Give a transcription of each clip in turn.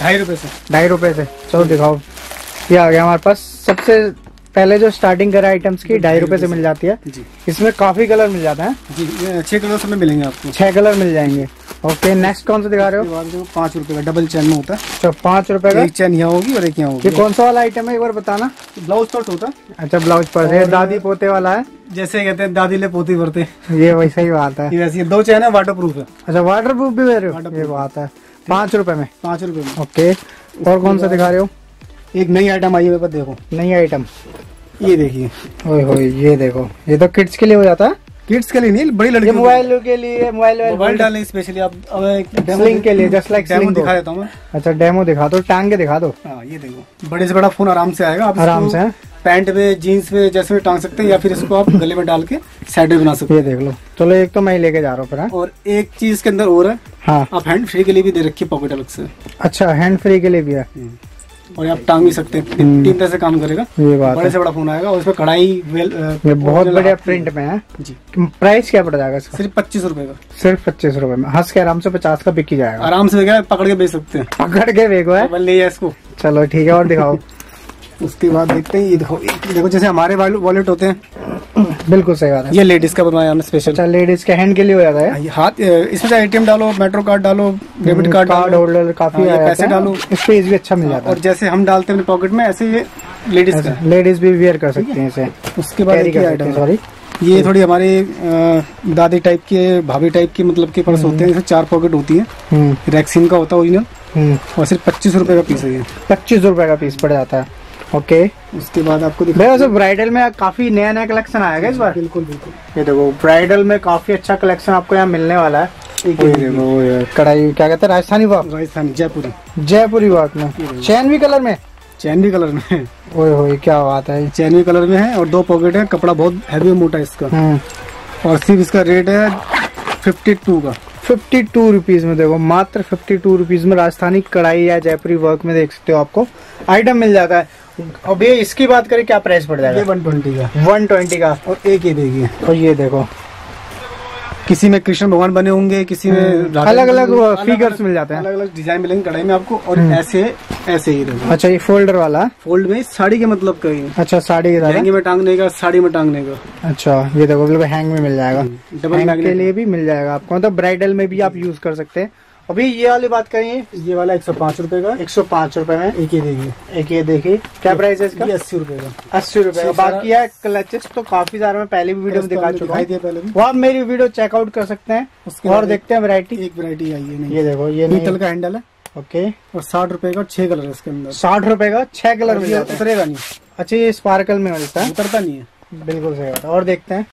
ढाई रुपए से। ढाई रुपए से। चलो दिखाओ। ये आ गया हमारे पास सबसे पहले जो स्टार्टिंग करा आइटम्स की ढाई रुपए से मिल जाती है। जी। इसमें काफ़ी कलर मिल जाते हैं। जी छह कलर में मिलेंगे आपको। छह कलर मिल जाएँगे। ओके नेक्स्ट कौन सा दिखा रहे हो? पाँच रुपए का डबल चैन में होता है। अच्छा पाँच रुपए का? एक चैन यहाँ होगी और एक यहाँ होगी। कौन सा वाला आइटम है? एक बार बताना। ब्लाउज शॉर्ट होता है। अच्छा ब्लाउज पर ये दादी पोते वाला है। जैसे कहते हैं दादी ले पोती भरते। ये वैसा ही बात है। वैसे दो चैन है वाटर प्रूफ है। अच्छा वाटर प्रूफ भी हो ये बात है। पाँच रुपए में। पाँच रुपए में। ओके और कौन सा दिखा रहे हो? एक नई आइटम आई है मेरे पास देखो। नई आइटम ये देखिए। ओए होए ये देखो। ये तो किड्स के लिए हो जाता। है किड्स के लिए नहीं बड़ी लड़की मोबाइल के लिए मोबाइल मोबाइल डालने स्पेशली आप अब डेमो स्लिंग के लिए जस्ट लाइक डेमो दिखा देता हूँ मैं। अच्छा डेमो दिखा दो टांग के दिखा दो। हाँ ये देखो। बड़े से बड़ा फ़ोन आराम से आएगा। आप आराम से, हाँ? पैंट पे जीन्स पे जैसे भी टांग सकते हैं या फिर इसको आप गले में डाल के साइड में बना सकते ये देख लो। चलो एक तो मैं लेके जा रहा हूँ फिर हाँ? और एक चीज़ के अंदर और है। हाँ। आप हैंड फ्री के लिए भी दे रखी है पॉकेट अलग से। अच्छा हैंड फ्री के लिए भी है। और आप टांग भी सकते हैं। तीन तीन तरह से काम करेगा। ये बात बड़े से बड़ा फ़ोन आएगा और इसमें कढ़ाई वेल ये बहुत बढ़िया प्रिंट में है। जी। प्राइस क्या पड़ जाएगा इसका? सिर्फ़ पच्चीस रूपए का। सिर्फ़ पच्चीस रूपए में। हंस के आराम से पचास का बिक जाएगा। आराम से पकड़ के बेच सकते हैं। पकड़ के बेचो है? ले इसको। चलो ठीक है और दिखाओ। उसके बाद देखते हैं ये देखो देखो जैसे हमारे वॉलेट होते हैं बिल्कुल सही बात है। ये लेडीज़ का बनवाया हमने स्पेशल अच्छा लेडीज़ के हैंड के लिए हो जाता है हाथ इसमें चाहे एटीएम डालो मेट्रो कार्ड डालो डेबिट कार्ड कार्ड होल्डर काफ़ी हाँ, पैसे। डालो। स्पेस भी अच्छा मिल जाता। है और जैसे हम डालते हैं पॉकेट में ऐसे ये लेडीज़ लेडीज़ भी वेयर कर सकती हैं इसे। उसके बाद सॉरी ये थोड़ी हमारे दादी टाइप के भाभी टाइप के मतलब के पर्स होते हैं इसमें चार पॉकेट होती है। रैक्सिन का होता है ओरिजिनल हम्म और सिर्फ़ पच्चीस रुपए का पीस है पच्चीस रुपए का पीस पड़ जाता है। ओके। उसके बाद आपको दिखा भैया वैसे ब्राइडल में काफ़ी नया नया कलेक्शन आएगा इस बार? बिल्कुल बिल्कुल। ये देखो ब्राइडल में काफ़ी अच्छा कलेक्शन आपको यहाँ मिलने वाला है। कढ़ाई क्या कहते हैं राजस्थानी वर्क राजस्थानी जयपुरी। जयपुरी वर्क में चैन भी कलर में? चैन भी कलर में है। ओए होए क्या बात है। चैन भी कलर में है और दो पॉकेट है कपड़ा बहुत हैवी मोटा है इसका। हम्म। और सिर्फ़ इसका रेट है फिफ्टी टू का। फिफ्टी टू रुपीज़ में देखो मात्र फिफ्टी टू रुपीज़ में राजस्थानी कढ़ाई या जयपुरी वर्क में देख सकते हो आपको। आइटम मिल जाता है। और भैया इसकी बात करें क्या प्राइस पड़ जाएगा? वन ट्वेंटी का। वन ट्वेंटी का। और एक ये देखिए और ये देखो। किसी में कृष्ण भगवान बने होंगे किसी में अलग अलग फिगर्स मिल जाते हैं। अलग अलग डिज़ाइन मिलेंगे कढ़ाई में आपको और ऐसे ऐसे ही अच्छा ये फोल्डर वाला? फोल्ड में साड़ी के मतलब का अच्छा साड़ी लहंगे में टांगने का साड़ी में टांगने का। अच्छा ये देखो बिल्कुल हैंग में मिल जाएगा। डबल हैंग के लिए भी मिल जाएगा आपको। मतलब ब्राइडल में भी आप यूज़ कर सकते हैं। अभी ये वाली बात करेंगे ये वाला एक सौ पाँच रुपये का। एक सौ पाँच रुपये में। एक ये देखिए। एक ये देखिए। क्या प्राइस है इसका? अस्सी रूपए का। अस्सी रुपये का। बाकी है क्लचेस तो काफ़ी सारे मैं पहले भी वीडियो में दिखा चुका हूँ। वो आप मेरी वीडियो चेकआउट कर सकते हैं। और देखते हैं वैरायटी एक वैरायटी आई है ये देखो ये नहीं। का हैंडल है। ओके और साठ रुपये का छह कलर है इसके अंदर। साठ रुपए का छह कलर मिल जाता उतरेगा नहीं। अच्छा ये स्पार्कल में मिलता है उतरता नहीं है। बिल्कुल सही बात है। और देखते हैं।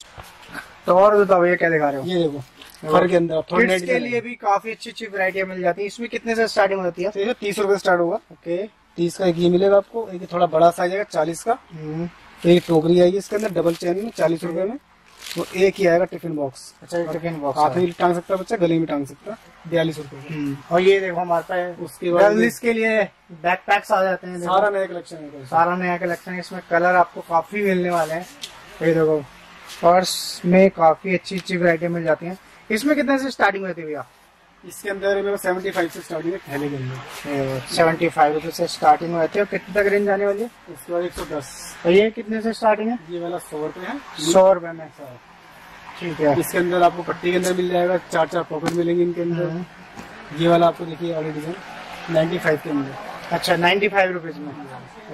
तो और बताओ ये क्या दिखा रहे हो? ये देखो। फर के अंदर किड्स के लिए भी काफ़ी अच्छी अच्छी वैरायटियाँ मिल जाती है। इसमें कितने से स्टार्टिंग होती है? तीस रूपए स्टार्ट होगा। ओके तीस का एक ये मिलेगा आपको एक थोड़ा बड़ा साइज़ आएगा चालीस का। हम्म, एक टोकरी आएगी इसके अंदर डबल चैन में चालीस रूपए में। तो एक ही आएगा टिफ़िन बॉक्स अच्छा टिफ़िन बॉक्स हाथ में टांग सकता है बच्चा गले में टांग सकता है। बयालीस रूपए हम्म, और ये देखो हमारे पास उसके बाद गर्ल्स के लिए बैकपैक्स आ जाते हैं सारा नया कलेक्शन है सारा नया कलेक्शन है इसमें कलर आपको काफ़ी मिलने वाले हैं। ये देखो पर्स में काफ़ी अच्छी अच्छी वैरायटी मिल जाती हैं। इसमें कितने से स्टार्टिंग होती है भैया? इसके अंदर मेरे सेवेंटी फाइव से स्टार्टिंग है के अंदर। सेवेंटी फाइव रुपए से स्टार्टिंग होती है। और कितने तक रेंज आने वाली है? उसके बाद एक सौ दस। और ये कितने से स्टार्टिंग है? ये वाला सौ रुपए है। सौ रुपए में। ठीक है। इसके अंदर आपको पट्टी के अंदर मिल जाएगा चार चार पॉकेट मिलेंगे इनके अंदर। ये वाला आपको देखिए वाले डिज़ाइन नाइन्टी फाइव के अंदर। अच्छा नाइन्टी फाइव रुपीज़ में।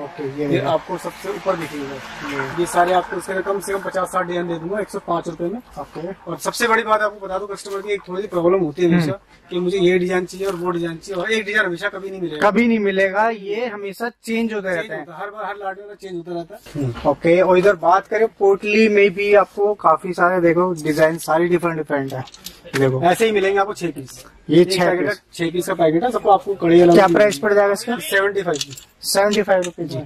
ओके ये ये आपको सबसे ऊपर दिखेगा ये सारे आपको इसके अंदर कम से कम पचास साठ डिज़ाइन दे दूँगा एक सौ पाँच रुपए में। ओके और सबसे बड़ी बात आपको बता दो कस्टमर की एक थोड़ी सी प्रॉब्लम होती है हमेशा कि मुझे ये डिज़ाइन चाहिए और वो डिज़ाइन चाहिए और एक डिज़ाइन हमेशा कभी नहीं मिलेगा। कभी नहीं मिलेगा ये हमेशा चेंज होता रहते हैं। है, हर बार हर लाटे में चेंज होता रहता है। ओके और इधर बात करें पोटली में भी आपको काफ़ी सारे देखो डिज़ाइन सारी डिफरेंट डिफरेंट है। देखो। ऐसे ही मिलेंगे आपको छह पीस ये छह पीस छह पीस का पैकेट है सबको आपको कड़ी क्या प्राइस पड़ जाएगा इसका? Seventy five seventy five rupees जी।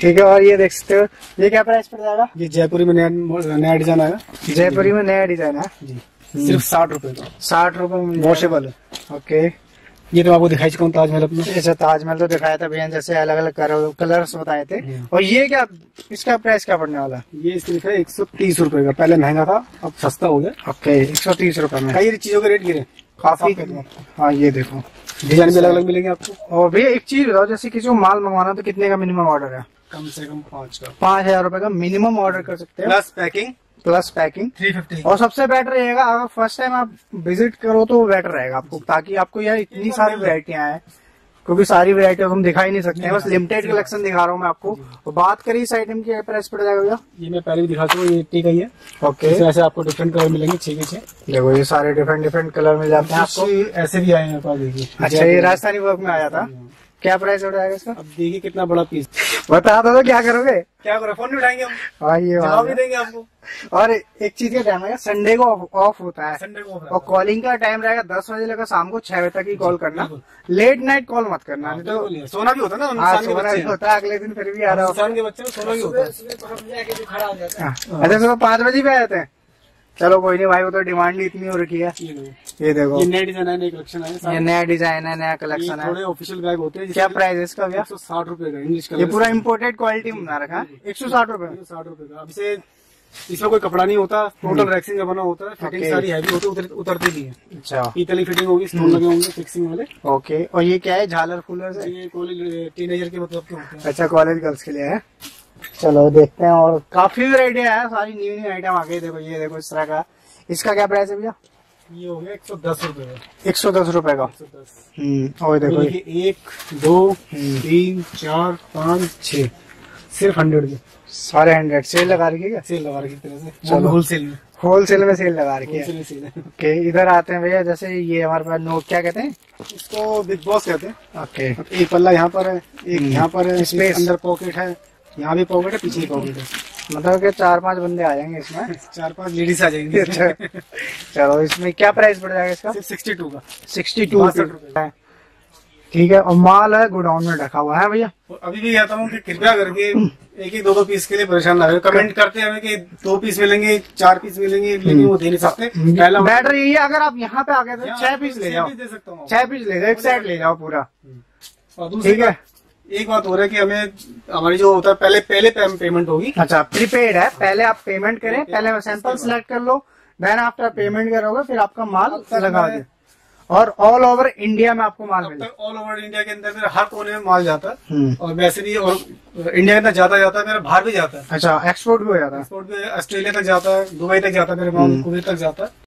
ठीक है और ये देख सकते हो ये क्या प्राइस पड़ जाएगा? ये जयपुरी में नया नया डिज़ाइन आएगा जयपुरी में नया डिज़ाइन है। जी। सिर्फ़ साठ रुपए का। साठ रुपए में वॉशेबल है। ओके ये तो आपको दिखाई चुका हूँ ताजमहल अपना। ताजमहल तो दिखाया था भैया जैसे अलग अलग कलर्स बताए थे। और ये क्या इसका प्राइस क्या पड़ने वाला? ये सिर्फ़ है एक सौ तीस रूपए का। पहले महँगा था अब सस्ता हो गया। ओके एक सौ तीस रुपए में। कई चीज़ों के रेट गिरे। काफ़ी हाँ ये देखो। डिज़ाइन भी अलग अलग मिलेंगे आपको। और भैया एक चीज़ बताओ जैसे किसी को माल मंगवाना तो कितने का मिनिमम ऑर्डर है? कम से कम पाँच का। पाँच हज़ार रूपए का मिनिमम ऑर्डर कर सकते हैं। Plus packing plus packing three fifty और सबसे बेटर रहेगा अगर फ़र्स्ट टाइम आप विज़िट करो तो बेटर रहेगा आपको ताकि आपको यार इतनी सारी वैरायटियाँ हैं क्योंकि सारी वैरायटी हम दिखा ही नहीं सकते हैं बस लिमिटेड कलेक्शन दिखा रहा हूँ मैं आपको। और बात करी इस आइटम की प्राइस पड़ जाएगा भैया? ये मैं पहले भी दिखा चुका हूँ ये एट्टी का ही है ओके ऐसे आपको डिफरेंट कलर मिलेंगे छह के छह देखो ये सारे डिफरेंट डिफरेंट कलर मिल जाते हैं आपको। ऐसे भी आए हैं देखिए। अच्छा ये राजस्थानी वर्क में आया था। क्या प्राइस हो जाएगा इसका अब देखिए कितना बड़ा पीस बता दो तो क्या करोगे? क्या करो फ़ोन नहीं उठाएँगे हम। हाँ ये जवाब भी देंगे आपको और एक चीज़ का टाइम है संडे को ऑफ़ होता है। संडे को और कॉलिंग का टाइम रहेगा दस बजे लेकर शाम को छह बजे तक ही कॉल करना। लेट नाइट कॉल मत करना। नहीं तो सोना भी होता है ना हाँ सोना भी होता है अगले दिन फिर भी आ रहा होता बच्चे सोना भी होता है। है। हाँ। अच्छा सुबह पाँच बजे भी आ जाते हैं। चलो कोई नहीं भाई वो तो डिमांड ही इतनी हो रखी है। ये देखो। ये नए डिज़ाइन है नए कलेक्शन है ये नया डिज़ाइन है नया कलेक्शन है। थोड़े ऑफिशियल बैग होते हैं क्या प्राइस है इसका भैया? एक सौ साठ रूपए का इंग्लिश ये पूरा इम्पोर्टेड क्वालिटी में बना रखा है। एक सौ साठ रूपए। साठ रूपए का। अब इसे इसमें कोई कपड़ा नहीं होता टोटल रैक्सिंग का बना होता है फिटिंग सारी हैवी होती है उतरती नहीं है। अच्छा। पीतली फिटिंग होगी स्टोन लगे होंगे फिक्सिंग वाले। ओके और ये क्या है झालर फूलर ये कॉलेज टीनेजर के मतलब के होते हैं। अच्छा कॉलेज गर्ल्स के लिए है। चलो देखते हैं और काफ़ी वेराइटी है सारी न्यू न्यू आइटम आ गई। देखो ये देखो इस तरह का। इसका क्या प्राइस है भैया? ये हो गया एक सौ दस रूपए का। एक सौ दस रूपए का। हम्म और देखो ये। एक दो हम्म। तीन चार पाँच छह। सिर्फ़ हंड्रेड के। सारे हंड्रेड सेल लगा रखी है सेल लगा रखी तरह से। चलो। होलसेल में। होलसेल में सेल लगा रखी है। ओके इधर आते हैं भैया जैसे ये हमारे पास नोट क्या कहते हैं? इसको बिग बॉस कहते हैं। ओके एक पल्ला यहाँ पर है एक हम्म। यहाँ पर है. एक अंदर पॉकेट है। यहाँ भी पॉकेट है पीछे भी पॉकेट है मतलब कि चार पाँच बंदे आ जाएँगे इसमें। चार पाँच लेडीज़ आ जाएँगी। अच्छा। चलो इसमें क्या प्राइस पड़ जाएगा इसका? सिक्सटी टू का। सिक्सटी टू ठीक है और माल है गोडाउन में रखा हुआ है भैया? अभी भी कहता हूँ कि कृपया करके एक ही दो दो पीस के लिए परेशान ना रहे। कमेंट करते हैं हमें कि दो पीस मिलेंगे चार पीस मिलेंगे लेकिन वो दे नहीं सकते। पहला बैटरी यही है अगर आप यहाँ पे आ गए तो छह पीस ले जाओ। दे सकता हूँ। छह पीस ले जाओ एक साइड ले जाओ पूरा। ठीक है। एक बात हो रहा है कि हमें हमारी जो होता है पहले पहले पेमेंट होगी। अच्छा प्रीपेड है पहले आप पेमेंट करें पहले सैंपल सिलेक्ट कर लो देन आफ्टर पेमेंट करोगे फिर आपका माल लगा दे। और ऑल ओवर इंडिया में आपको माल अब मिले तक ऑल ओवर इंडिया के अंदर मेरा हर कोने में माल जाता है। हम्म। और वैसे भी और इंडिया के अंदर जाता जाता है मेरा बाहर भी जाता है। अच्छा एक्सपोर्ट भी हो जाता है। एक्सपोर्ट भी ऑस्ट्रेलिया तक जाता है दुबई तक जाता है मेरे माल कुवैत तक जाता है।